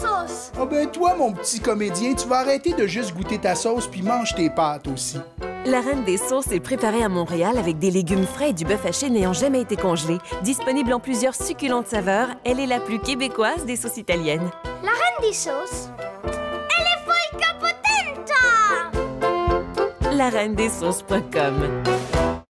sauce. Ah ben toi, mon petit comédien, tu vas arrêter de juste goûter ta sauce puis mange tes pâtes aussi. La Reine des sauces est préparée à Montréal avec des légumes frais et du bœuf haché n'ayant jamais été congelé. Disponible en plusieurs succulentes saveurs, elle est la plus québécoise des sauces italiennes. La reine des sauces. Elle est folle capotenta! La reine des sauces.com